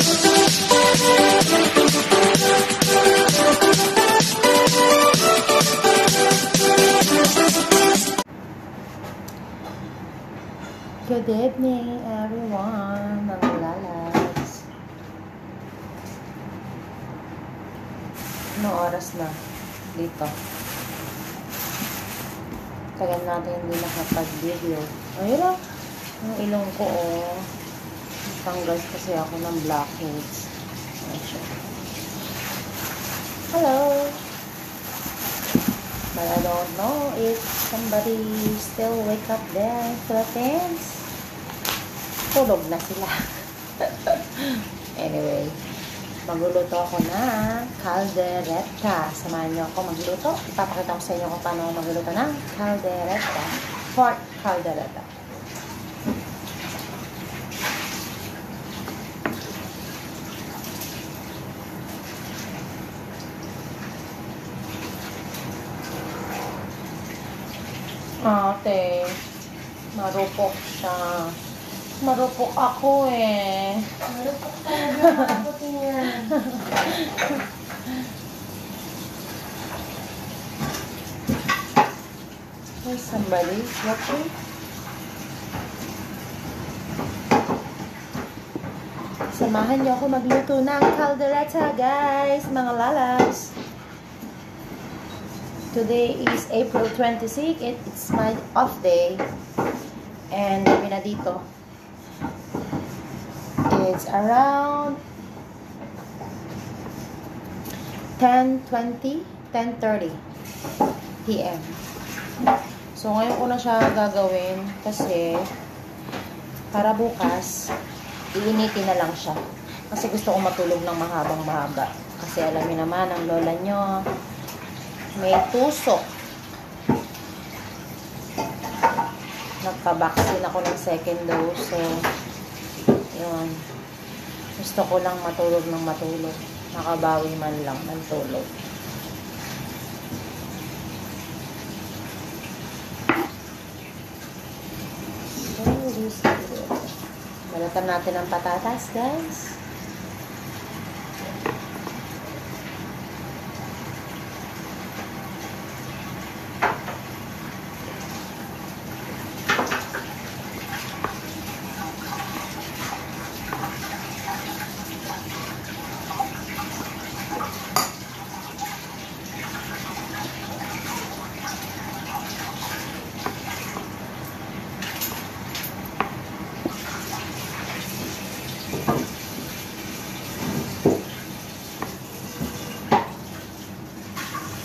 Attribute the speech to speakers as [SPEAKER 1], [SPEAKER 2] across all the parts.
[SPEAKER 1] Good evening, everyone. Mga lalas. Anong oras na? Dito. Tagal natin hindi nakapag-video. Ayun lang. Yung ilong ko, oh. Tanggal kasi ako ng blackheads. Hello. But I don't know if somebody still wake up there in Philippines. Tulog na sila. anyway, magluluto ako ng caldereta. Samahan niyo ako magluto. Ipapakita ko sa inyo kung paano magluto ng caldereta. Pork caldereta. Ate, marupok siya. Marupok ako eh.
[SPEAKER 2] Marupok talaga ako tingnan.
[SPEAKER 1] There's somebody watching. Samahan niyo ako magluto ng caldereta, guys, mga lalas. Today is April 26. It, it's my off day. And kami na dito. It's around 10.20, 10.30 p.m. So, ngayon ko na siya gagawin kasi para bukas, iinitin na lang siya. Kasi gusto ko matulog ng mahabang mahaba. Kasi alam niyo naman, ang lola nyo, may tusok. Nagpa-vaccine ako ng second dose. So, yun. Gusto ko lang matulog ng matulog. Nakabawi man lang ng tulog. Balatan natin ang patatas, guys.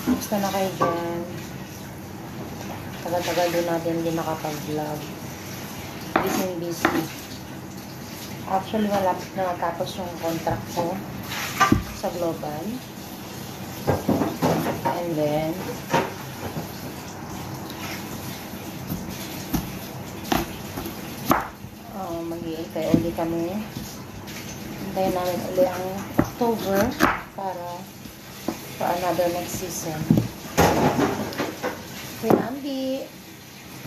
[SPEAKER 1] Basta na kayo dyan. Tagal-tagal din natin hindi nakapag-vlog. Busy busy. Actually, malapit na matapos yung contract ko sa Global. And then, uh, mag-iintay uli kami. Hintayin namin uli ang October para for another next season. Kuya Ambi,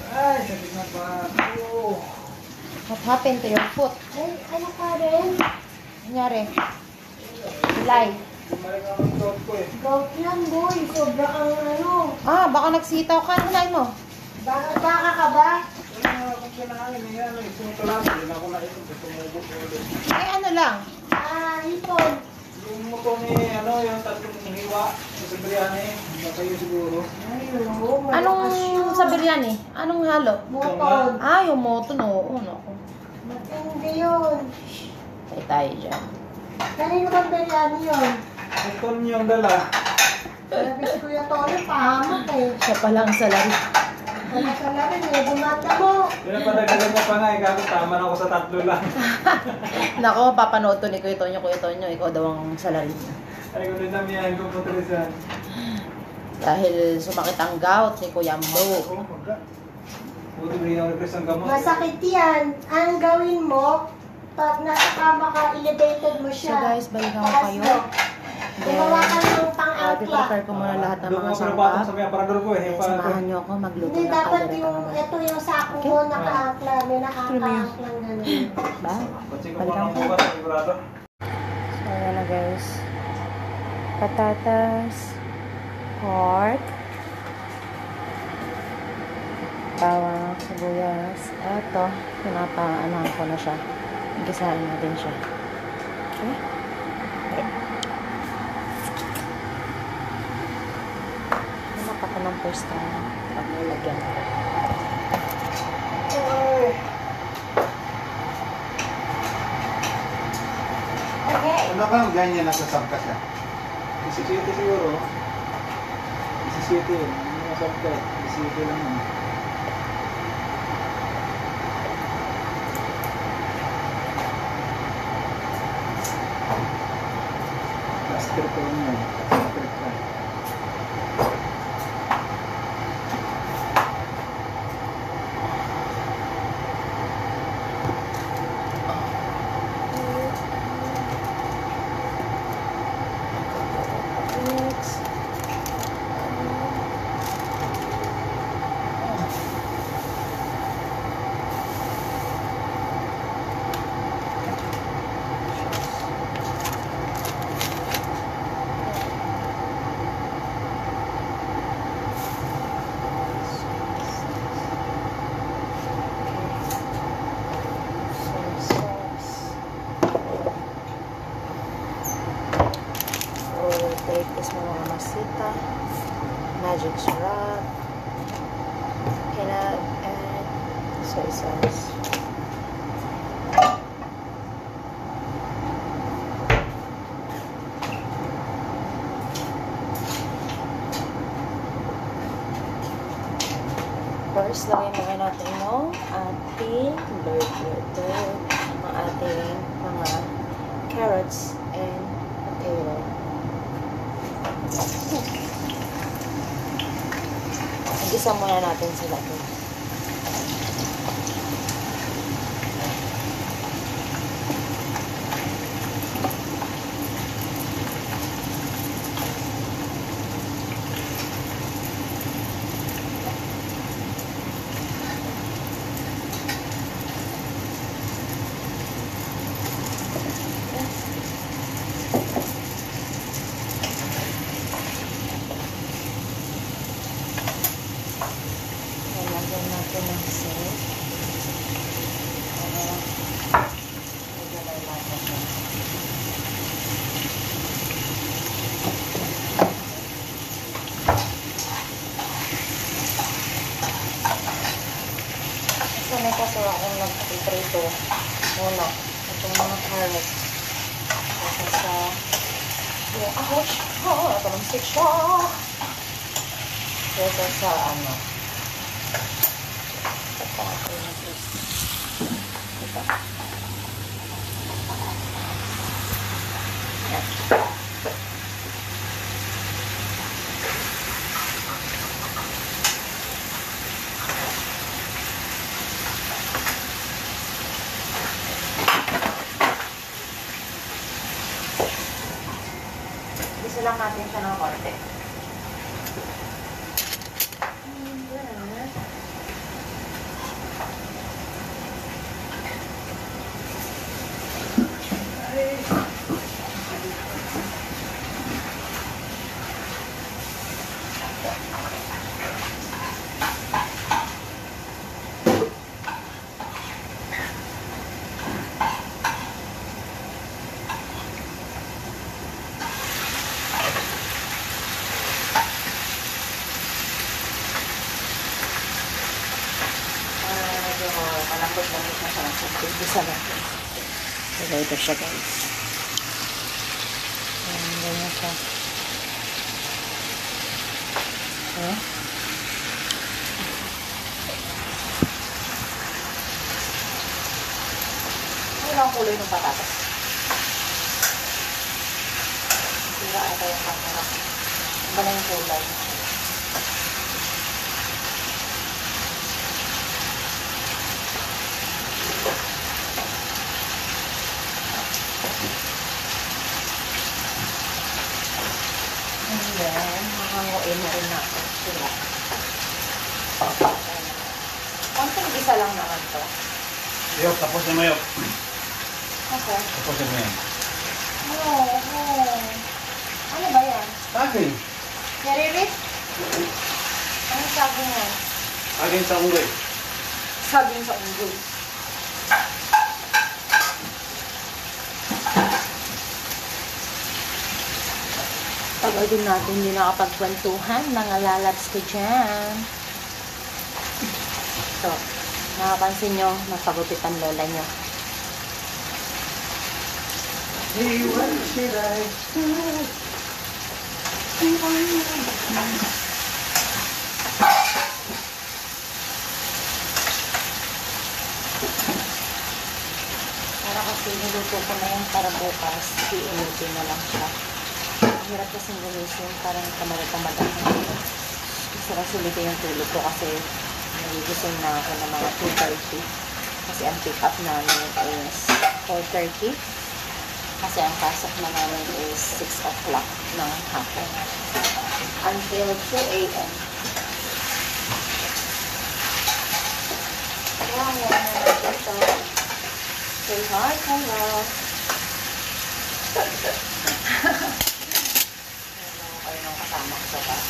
[SPEAKER 3] Ay, sabi na ba? Oh.
[SPEAKER 1] what happened to your foot?
[SPEAKER 2] Ay, ano ka rin?
[SPEAKER 1] Nangyari? July.
[SPEAKER 3] Eh.
[SPEAKER 2] Gout lang, boy. Sobra kang ano.
[SPEAKER 1] Ah, baka nagsitaw ka. Hinay mo.
[SPEAKER 2] Baka, baka ka ba?
[SPEAKER 3] May ano.
[SPEAKER 1] Ay, ano lang.
[SPEAKER 2] Ah, hipon.
[SPEAKER 3] Yung motor ni, ano, yung tatlong hiwa. Yung Sabriani. Hindi kayo siguro.
[SPEAKER 2] Ay, oo.
[SPEAKER 1] Anong sa biryani? Anong halo?
[SPEAKER 2] Moton.
[SPEAKER 1] Ah, yung moto, no. Ano ko.
[SPEAKER 2] Matindi yun.
[SPEAKER 1] Tayo tayo dyan.
[SPEAKER 2] Kanino bang biryani yun?
[SPEAKER 3] Motor niyo ang dala.
[SPEAKER 2] Sabi si Kuya Tony, pahamak eh.
[SPEAKER 1] Siya pala ang salari.
[SPEAKER 2] Wala ka na rin eh. Bumata mo.
[SPEAKER 3] Pinapadagalan niya pa nga eh. Tama na ako sa tatlo lang.
[SPEAKER 1] Nako, papanood to ni Kuya Tonyo. Kuya Tonyo, ikaw daw ang salari niya.
[SPEAKER 3] Ay, ko din namiyahin ko po Teresan.
[SPEAKER 1] Dahil sumakit ang gout ni Kuya Mo.
[SPEAKER 3] Oh, magka. Buti bigyan ako request ng gamot.
[SPEAKER 2] Masakit yan. Ang gawin mo, pag nasa kama ka, elevated mo
[SPEAKER 1] So
[SPEAKER 2] siya.
[SPEAKER 1] guys, balikan ko
[SPEAKER 2] Taas
[SPEAKER 1] kayo.
[SPEAKER 2] mo. Gumawa ka ng
[SPEAKER 1] Uh,
[SPEAKER 2] pang-angkla.
[SPEAKER 1] prepare ko muna lahat ng mga
[SPEAKER 3] pinapatong sa
[SPEAKER 1] sangkap.
[SPEAKER 3] may aparador ko eh.
[SPEAKER 1] Samahan niyo ako magluto
[SPEAKER 2] Hindi,
[SPEAKER 1] ng
[SPEAKER 2] dapat yung, ito yung sako
[SPEAKER 1] Okay.
[SPEAKER 2] mo, naka-angkla. May
[SPEAKER 1] yan.
[SPEAKER 2] naka-angklang gano'n.
[SPEAKER 1] Ba?
[SPEAKER 3] Ko
[SPEAKER 1] Balikan ko.
[SPEAKER 3] bukas, sigurado.
[SPEAKER 1] guys. Patatas. Pork. Bawang, sibuyas. Ito, pinapaanahan ko na siya. Gisahin natin siya. Okay? Okay. Hanap ako ng first time. Pag nilagyan ko.
[SPEAKER 2] Okay.
[SPEAKER 4] Ano bang ganyan nasa sabkas ka?
[SPEAKER 3] 17 siguro. 17 yun. Ano sabta? 17 lang. Plaster ko lang yun. Plaster ka.
[SPEAKER 1] Next. Soy sauce. We will take this mga masita, magic syrup, and add soy sauce. First, lagay muna natin yung ating blurred blurred ang ating mga carrots and potato. Igisa muna natin sila to. Lalagyan natin ng salt. Para medyo may lasa siya. Sanay kasi akong nag-prito muna itong mga carrots. Kasi sa yung ahos, ha, ito ng stick siya. Kesa sa ano, Pagkakay na ito. Ito. Yan. Isa lang natin siya ng konti. And then, Ah, medyo malambot lang siya sa sa bisa natin. So, ito siya guys. Ayan, ganyan siya. Okay. Ano ang kulay ng patatas? Sira ata yung camera. Ano ba na yung kulay? And then, na rin natin sila. Konting isa lang naman to.
[SPEAKER 4] Yok, tapusin mo yok.
[SPEAKER 1] Okay.
[SPEAKER 4] Tapusin mo yan.
[SPEAKER 1] No, no. Ano ba yan?
[SPEAKER 4] Saging.
[SPEAKER 1] Naririt? Ano sabi nga?
[SPEAKER 3] Aging sa unggoy.
[SPEAKER 1] Saging sa unggoy. Tagal din natin hindi nakapagkwentuhan, mga lalabs ko dyan. So, nakapansin nyo, napagupit ang lola nyo.
[SPEAKER 3] Hey, what should I do?
[SPEAKER 1] Para kasi niluto ko na yan para bukas, iinitin na lang siya. Ang hirap kasi gumising, parang tamad-tamad ako. Gusto ko sulitin yung tulog ko kasi nagigising na ako ng mga 2.30. Kasi ang pick up namin is 4.30. Kasi ang pasok na namin is 6 o'clock ng hapon. Until 2 a.m. Wow, na dito. Say hi, hello. Ano kayo ng kasama ko sa bus.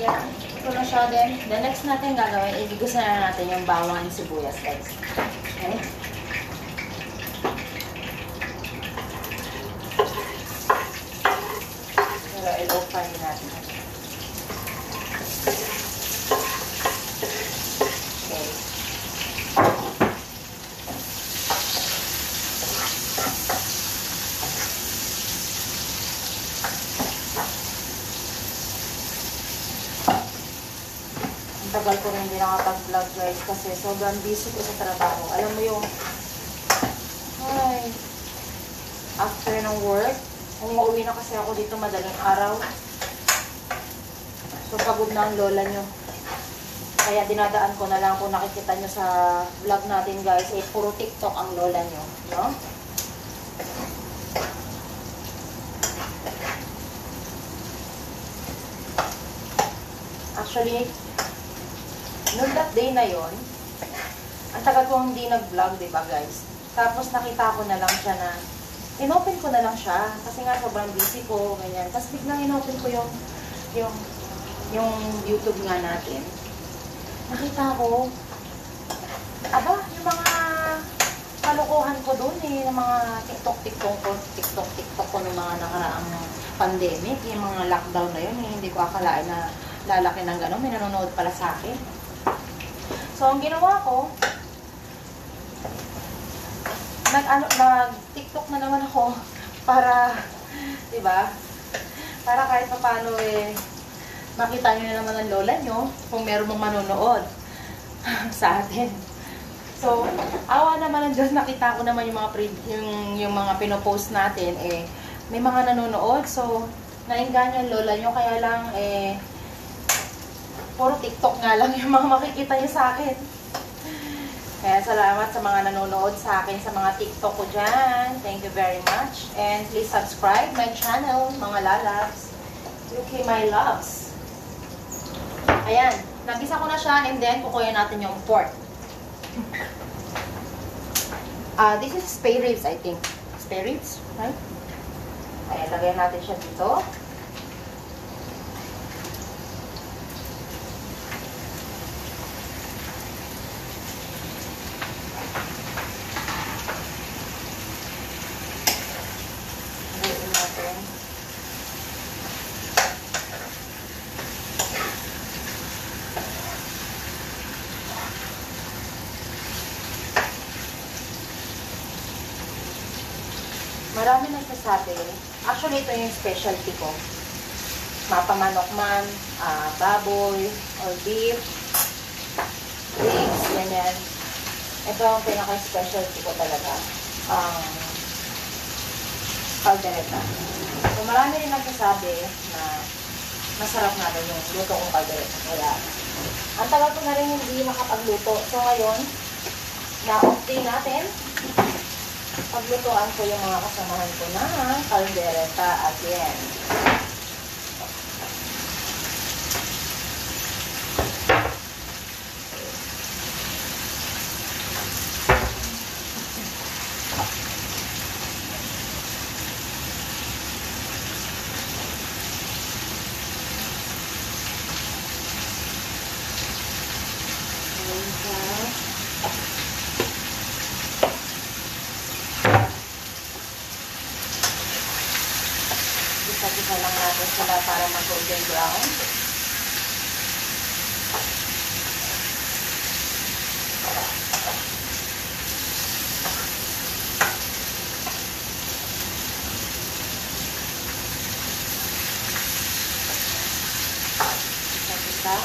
[SPEAKER 1] Ayan, ito na siya din. The next natin gagawin, igigos na natin yung bawang and sibuyas, guys. Okay? Pero i-low fry natin. Okay. Ang tagal ko rin hindi nakapag-vlog guys kasi sobrang busy ko sa trabaho. Alam mo yung, ay, after ng work, umuwi na kasi ako dito madaling araw. So pagod na ang lola nyo. Kaya dinadaan ko na lang kung nakikita nyo sa vlog natin guys, eh puro TikTok ang lola nyo. No? Actually, day na yon, ang tagal ko hindi nag-vlog, di ba guys? Tapos nakita ko na lang siya na, inopen ko na lang siya. Kasi nga sobrang busy ko, ganyan. Tapos biglang inopen ko yung, yung, yung YouTube nga natin. Nakita ko, aba, yung mga kalokohan ko doon eh, ng mga TikTok, TikTok ko, TikTok, TikTok ko ng mga nakaraang pandemic, yung mga lockdown na yun eh, hindi ko akalain na lalaki ng gano'n, may nanonood pala sa akin. So, ang ginawa ko, nag, ano, nag TikTok na naman ako para, di ba? Para kahit pa paano eh, makita nyo na naman ang lola nyo kung meron mong manonood sa atin. So, awa naman ng Diyos, nakita ko naman yung mga yung, yung mga pinopost natin, eh, may mga nanonood. So, nainganyo ang lola nyo, kaya lang, eh, puro TikTok nga lang yung mga makikita niyo sa akin. Kaya salamat sa mga nanonood sa akin sa mga TikTok ko dyan. Thank you very much. And please subscribe my channel, mga lalabs. Okay, my loves. Ayan. Nagisa ko na siya and then kukuya natin yung pork. Ah, this is spare ribs, I think. Spare ribs, right? Ayan, lagyan natin siya dito. Haluin natin. Marami nagsasabi, actually ito yung specialty ko. Mapamanok man, ah, baboy, or beef, ribs, ganyan. Ito ang pinaka-specialty ko talaga. Um, caldereta. So, marami rin nagsasabi na masarap na daw yung luto kong caldereta. Kaya, ang tagal ko na rin hindi nakapagluto. So, ngayon, na-off day natin, paglutoan ko yung mga kasamahan ko na caldereta again. Isa-isa lang natin sila para mag-golden brown. Isa-isa.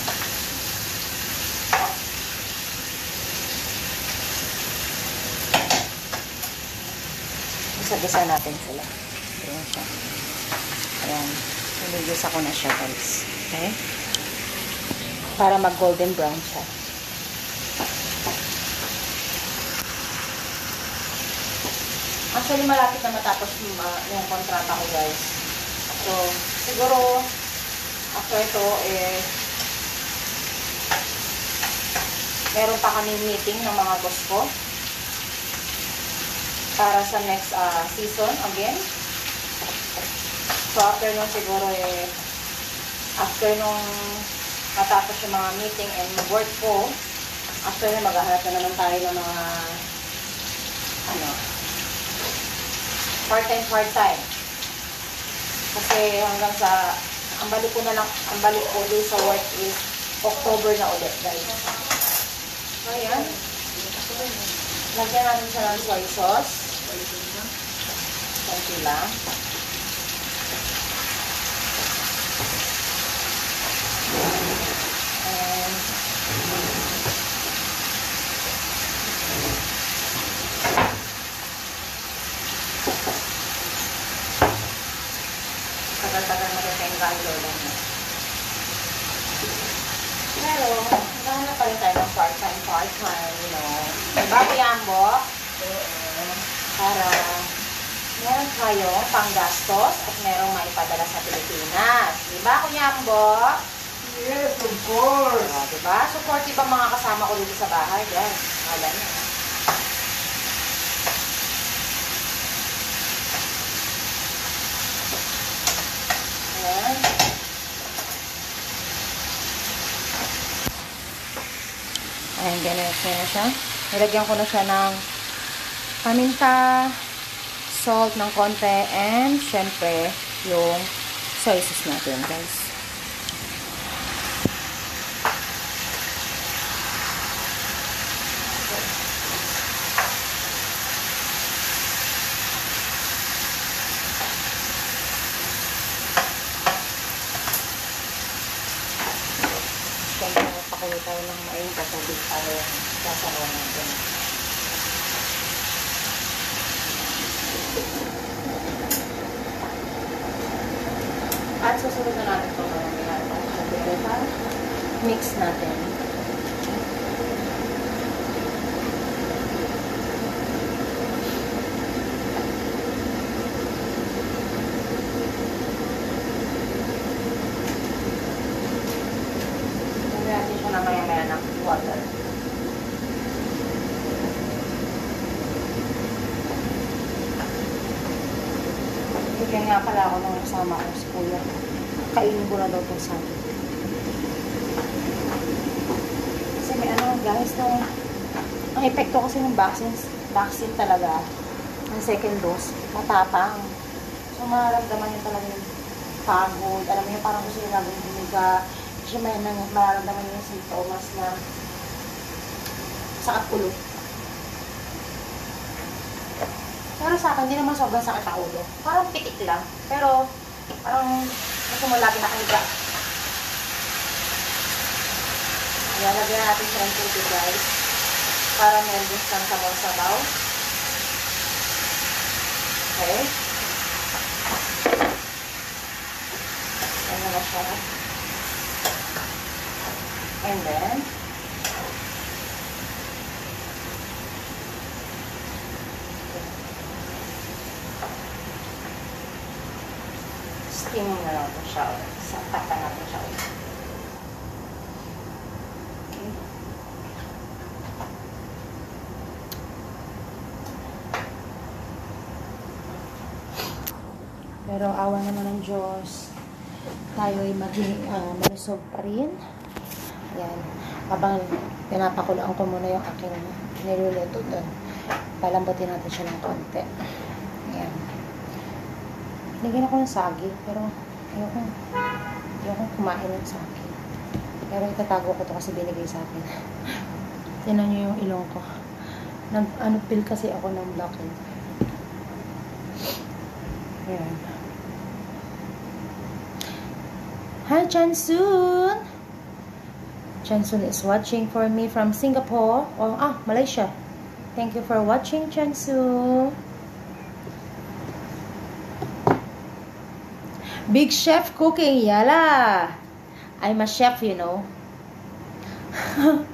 [SPEAKER 1] Isa-isa natin sila. Ayan siya. Ayan. Niligisa ko na siya, guys. Okay? Para mag-golden brown siya. Actually, malapit na matapos yung, uh, yung kontrata ko, guys. So, siguro, after ito, eh, meron pa kami meeting ng mga boss ko para sa next uh, season again. So, after nung siguro eh, after nung matapos yung mga meeting and work ko, after na maghahanap na naman tayo ng mga ano, part-time, part-time. Kasi hanggang sa, ang balik ko na lang, ang balik ko ulit sa work is October na ulit, guys. Ayan. Lagyan natin siya ng soy sauce. Konti lang. And tagal-tagal magkatingga ang lola niya. Pero, naghahanap pa rin tayo ng part-time, part-time, you know. Diba, Kuyambo? Para meron tayo panggastos at merong maipadala sa Pilipinas. Diba, Kuyambo?
[SPEAKER 2] Yes, of course.
[SPEAKER 1] Oh, diba? Supportive ang mga kasama ko dito sa bahay. Yan. Alam niyo. Ayan. Ayan, ganyan na siya. Nilagyan ko na siya ng paminta, salt ng konti, and syempre, yung soy sauce natin, guys. Siyempre, pakulo tayo ng maing katubig para sasawa natin. At susunod na natin ito mga Mix natin. Lagyan natin siya na maya-maya ng water. Bigyan nga pala ako ng kasama ko sa kuya. Kainin ko na daw itong sabi. Kasi may ano guys, nung epekto kasi ng vaccine, vaccine talaga, ang second dose, matapang. So, mararamdaman niyo talaga yung pagod. Alam niyo, parang gusto niyo lagong bumiga. Kasi may nang, mararamdaman niyo yung sintomas na sakit ulo. Pero sa akin, hindi naman sobrang sakit ang ulo. Parang pitik lang. Pero, parang gusto mo lagi nakahiga. Ayan, lagyan natin siya ng tubig, guys para meron siyang sabaw-sabaw. Okay. Ayan na siya. And then, steam na natin siya. Sakta natin siya ulit. Pero awa naman ng Diyos, tayo ay maging uh, malusog pa rin. Ayan. Habang pinapakulaan ko muna yung aking niluluto doon. Palambutin natin siya ng konti. Ayan. Nagyan ako ng sagi, pero ayoko, ayoko kumain ng sagi. Pero itatago ko to kasi binigay sa akin. Tinan nyo yung ilong ko. Nag, ano, feel kasi ako ng blockade. Ayan. Hi, Chansun! Chansun is watching for me from Singapore. Oh, ah, Malaysia. Thank you for watching, Chansun. Big chef cooking, yala. I'm a chef, you know.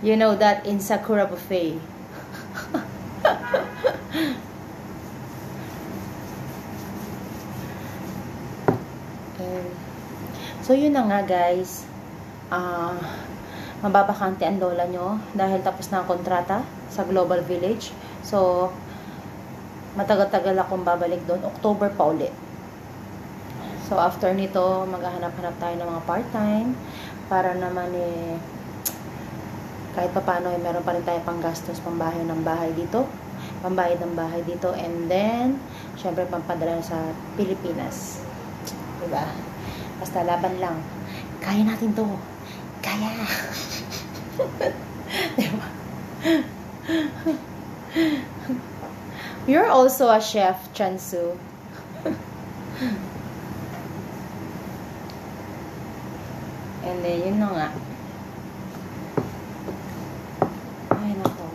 [SPEAKER 1] you know that in Sakura Buffet. so, yun na nga, guys. Ah, mababakante ang lola nyo dahil tapos na ang kontrata sa Global Village. So, matagal-tagal akong babalik doon. October pa ulit. So, after nito, maghahanap-hanap tayo ng mga part-time para naman eh, kahit pa paano, eh, meron pa rin tayo pang gastos, pambahay ng bahay dito, pambayad ng bahay dito, and then, syempre, pampadala sa Pilipinas. Diba? Basta laban lang. Kaya natin to. Kaya. diba? You're also a chef, Chansu. And then, yun na nga. Ay, nako.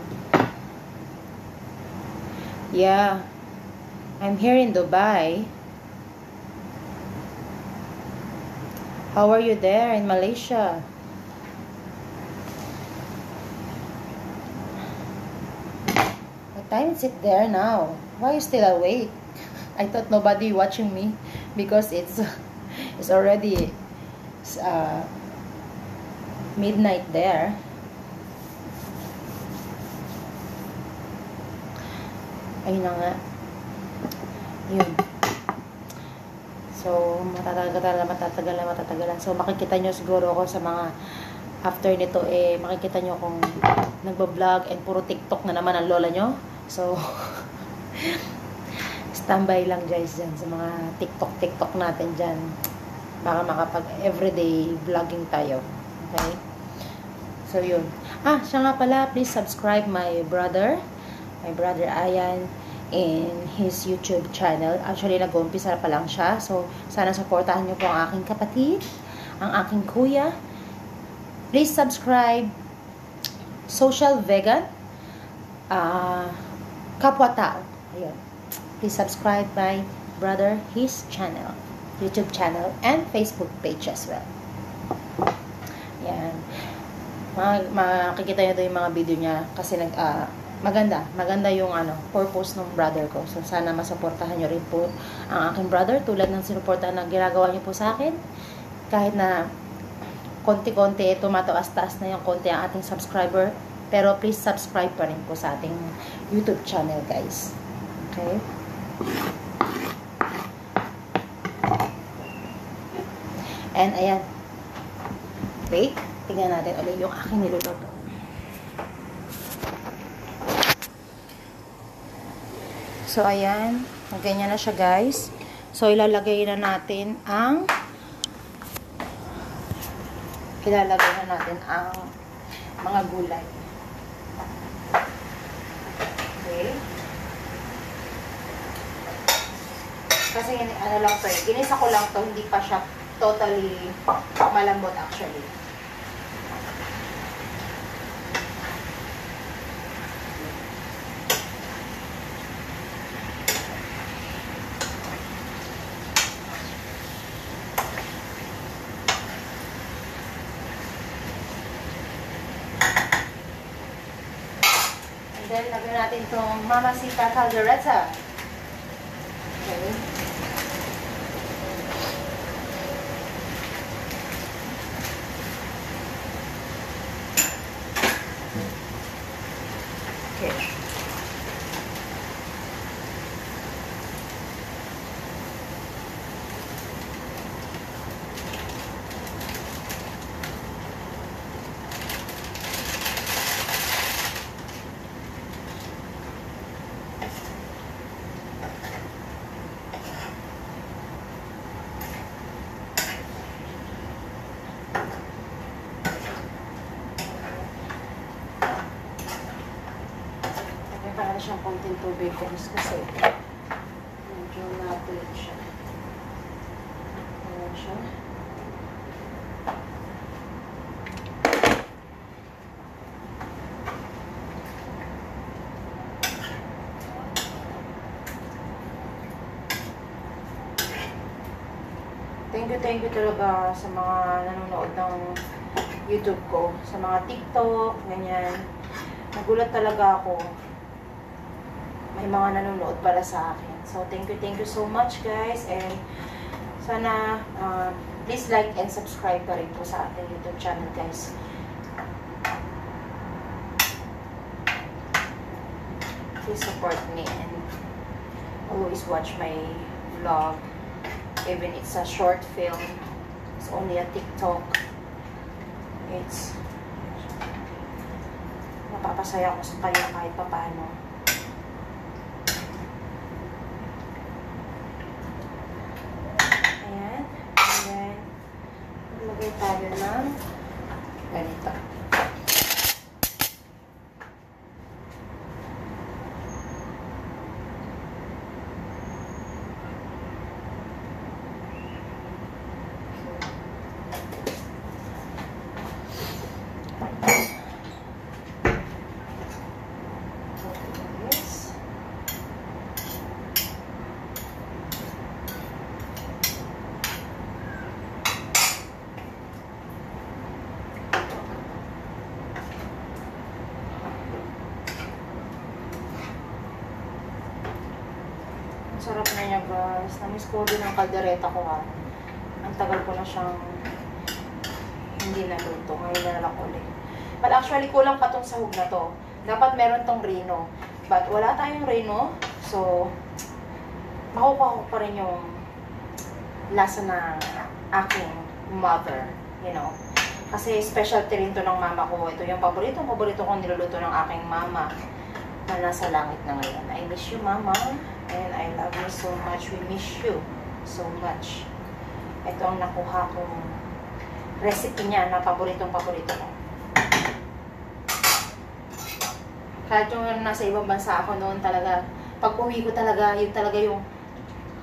[SPEAKER 1] Yeah. I'm here in Dubai. How are you there in Malaysia? What time is it there now? Why are you still awake? I thought nobody watching me because it's it's already uh, midnight there. Ayun na nga. Yun. So, matatagal, matatagal, matatagal. So, makikita nyo siguro ako sa mga after nito, eh, makikita nyo kung nagbablog and puro TikTok na naman ang lola nyo. So, standby lang guys dyan sa mga TikTok-TikTok natin dyan. Baka makapag everyday vlogging tayo. Okay? So, yun. Ah, siya nga pala, please subscribe my brother, my brother Ayan, in his YouTube channel. Actually, nag-uumpisa pa lang siya. So, sana supportahan niyo po ang aking kapatid, ang aking kuya. Please subscribe Social Vegan, uh, Kapwa Tao. Ayun. Please subscribe my brother, his channel, YouTube channel, and Facebook page as well. Yan. Makikita niyo doon yung mga video niya kasi nag, uh, maganda. Maganda yung ano, purpose ng brother ko. So, sana masuportahan nyo rin po ang aking brother tulad ng sinuportahan na ginagawa niyo po sa akin. Kahit na konti-konti, tumataas-taas na yung konti ang ating subscriber. Pero please subscribe pa rin po sa ating YouTube channel, guys. Okay? And, ayan. Wait. Tingnan natin ulit yung aking niluluto. So, ayan. Ganyan na siya, guys. So, ilalagay na natin ang ilalagay na natin ang mga gulay. Okay. Kasi, ano lang to eh. Ginisa ko lang to. Hindi pa siya totally malambot actually. Mamacita Caldereta. Para siyang konting tubig guys kasi medyo na-plate siya. Ayan siya. Thank you, thank you talaga sa mga nanonood ng YouTube ko. Sa mga TikTok, ganyan. Nagulat talaga ako. May mga nanonood para sa akin. So, thank you, thank you so much, guys. And, sana, uh, please like and subscribe pa rin po sa ating YouTube channel, guys. Please support me and always watch my vlog. Even it's a short film. It's only a TikTok. It's napapasaya ko sa kayo kahit papaano. Ayan. Ayan. Maglagay tayo ng ganito. Yes. Ang sarap na niya guys. Namiss ko din ang kaldereta ko ha. Ang tagal ko na siyang hindi naluto. Ngayon na lang ulit. But actually, kulang pa tong sahog na to. Dapat meron tong reno. But wala tayong reno. So, makukuha ko pa rin yung lasa ng aking mother. You know. Kasi specialty rin to ng mama ko. Ito yung paborito, paborito kong niluluto ng aking mama na nasa langit na ngayon. I miss you, mama. And I love you so much. We miss you so much. Ito ang nakuha kong recipe niya na paboritong paborito ko. Kahit yung nasa ibang bansa ako noon talaga, pag uwi ko talaga, yun talaga yung,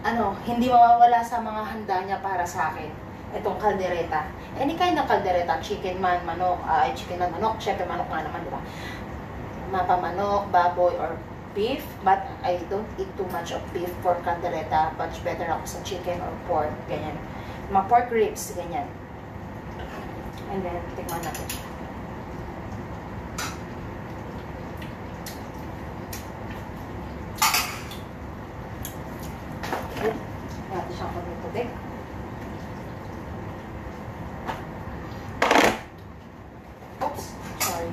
[SPEAKER 1] ano, hindi mawawala sa mga handa niya para sa akin. Itong kaldereta. Any kind of kaldereta, chicken man, manok, ay chicken man, manok, syempre manok nga naman, di ba? Mapa manok, baboy, or beef, but I don't eat too much of beef for caldereta, much better ako sa chicken or pork, ganyan. Mga pork ribs, ganyan. And then, tikman natin siya. Okay. Natin siyang pagtutubig. Oops, sorry.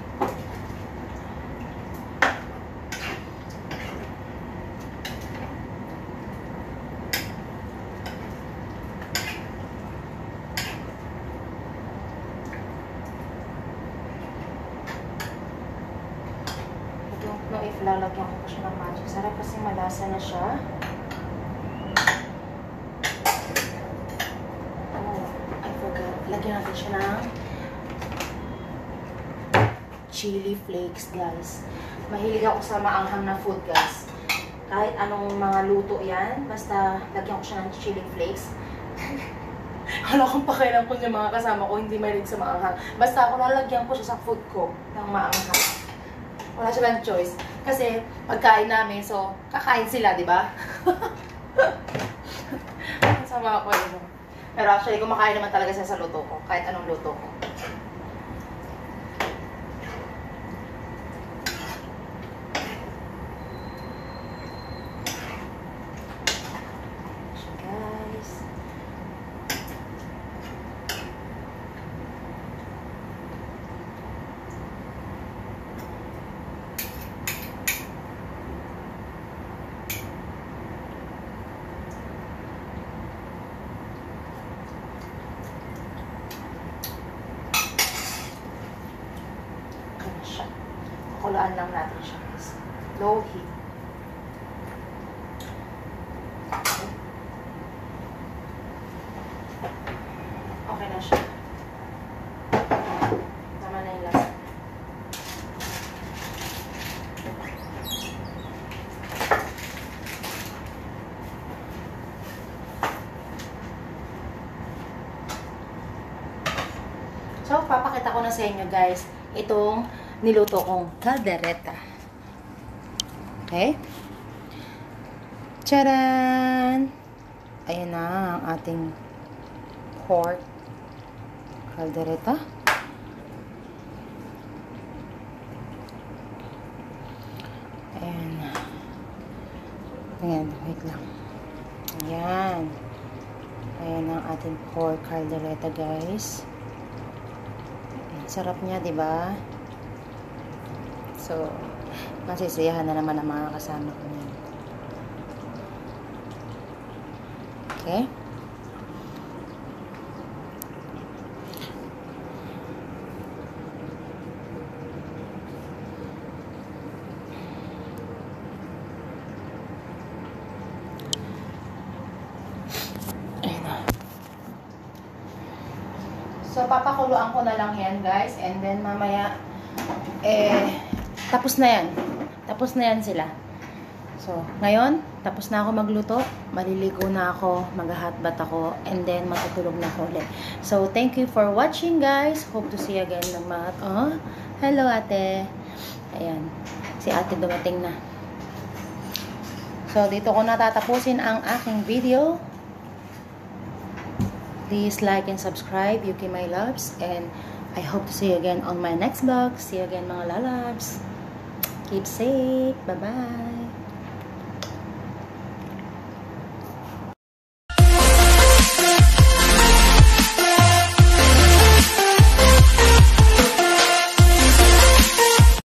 [SPEAKER 1] I don't know if lalagyan ko pa siya ng magic sarap kasi malasa na siya. Oh, I forgot. Lagyan natin siya ng chili flakes, guys. Mahilig ako sa maanghang na food, guys. Kahit anong mga luto yan, basta lagyan ko siya ng chili flakes. Wala akong pakialam kung yung mga kasama ko hindi mahilig sa maanghang. Basta ako lalagyan ko siya sa food ko ng maanghang. Wala silang choice. Kasi pagkain namin, so kakain sila, di ba? Sama ko yun. Pero actually, kumakain naman talaga siya sa luto ko. Kahit anong luto ko. Pakuluan lang natin siya. guys. Low heat. Okay na siya. Tama na yung lasa. So, na sa inyo guys, itong niluto kong caldereta. Okay? Charan! Ayan na ang ating pork caldereta. Ayan. Ayan, wait lang. Ayan. Ayan ang ating pork caldereta, guys. Ayan, Sarap niya, di ba? So, masisiyahan na naman ang mga kasama ko niyan. Okay? So, papakuluan ko na lang yan, guys. And then, mamaya, eh, tapos na yan. Tapos na yan sila. So, ngayon, tapos na ako magluto. Maliligo na ako, maghahatbat ako, and then matutulog na ako ulit. So, thank you for watching, guys. Hope to see you again ng mga... Oh, hello, ate. Ayan. Si ate dumating na. So, dito ko natatapusin ang aking video. Please like and subscribe, Yuki My Loves. And I hope to see you again on my next vlog. See you again, mga lalabs. Keep safe. Bye-bye.